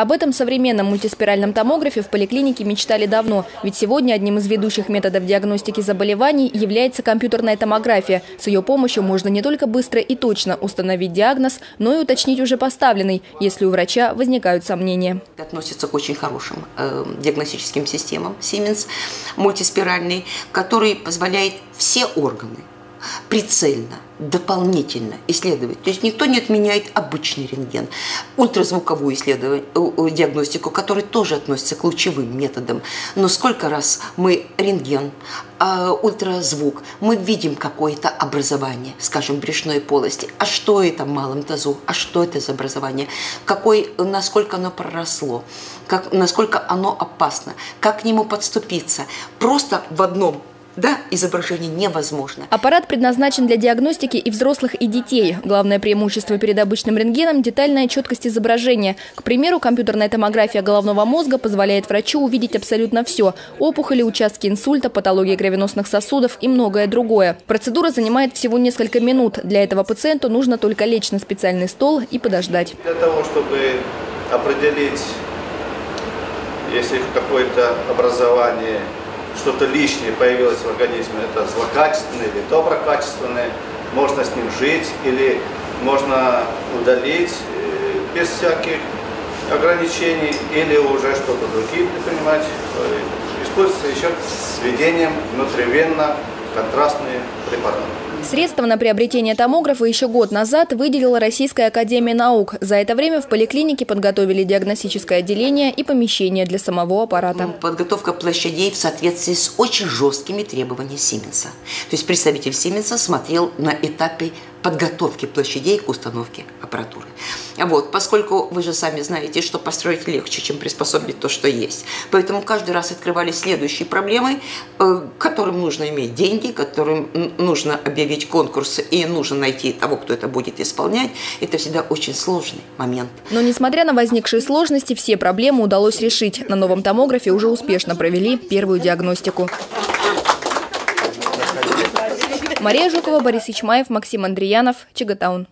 Об этом современном мультиспиральном томографе в поликлинике мечтали давно, ведь сегодня одним из ведущих методов диагностики заболеваний является компьютерная томография. С ее помощью можно не только быстро и точно установить диагноз, но и уточнить уже поставленный, если у врача возникают сомнения. Относится к очень хорошим э, диагностическим системам Siemens мультиспиральный, который позволяет все органы прицельно, дополнительно исследовать. То есть никто не отменяет обычный рентген, ультразвуковую исследование, диагностику, которая тоже относится к лучевым методам. Но сколько раз мы рентген, а, ультразвук, мы видим какое-то образование, скажем, брюшной полости. А что это в малом тазу? А что это за образование? Какой, насколько оно проросло? Как, насколько оно опасно? Как к нему подступиться? Просто в одном да, изображение невозможно. Аппарат предназначен для диагностики и взрослых, и детей. Главное преимущество перед обычным рентгеном – детальная четкость изображения. К примеру, компьютерная томография головного мозга позволяет врачу увидеть абсолютно все – опухоли, участки инсульта, патологии кровеносных сосудов и многое другое. Процедура занимает всего несколько минут. Для этого пациенту нужно только лечь на специальный стол и подождать. Для того, чтобы определить, если какое-то образование что-то лишнее появилось в организме, это злокачественное или доброкачественное, можно с ним жить или можно удалить э, без всяких ограничений или уже что-то другие предпринимать. Используется еще с введением внутривенно контрастные препараты. Средства на приобретение томографа еще год назад выделила Российская Академия Наук. За это время в поликлинике подготовили диагностическое отделение и помещение для самого аппарата. Подготовка площадей в соответствии с очень жесткими требованиями Сименса. То есть представитель Сименса смотрел на этапе подготовки площадей к установке аппаратуры. Вот, поскольку вы же сами знаете, что построить легче, чем приспособить то, что есть. Поэтому каждый раз открывались следующие проблемы, э, которым нужно иметь деньги, которым нужно объявить конкурс и нужно найти того, кто это будет исполнять. Это всегда очень сложный момент. Но несмотря на возникшие сложности, все проблемы удалось решить. На новом томографе уже успешно провели первую диагностику. Мария Жукова, Борис Ичмаев, Максим Андреянов, Чигатаун.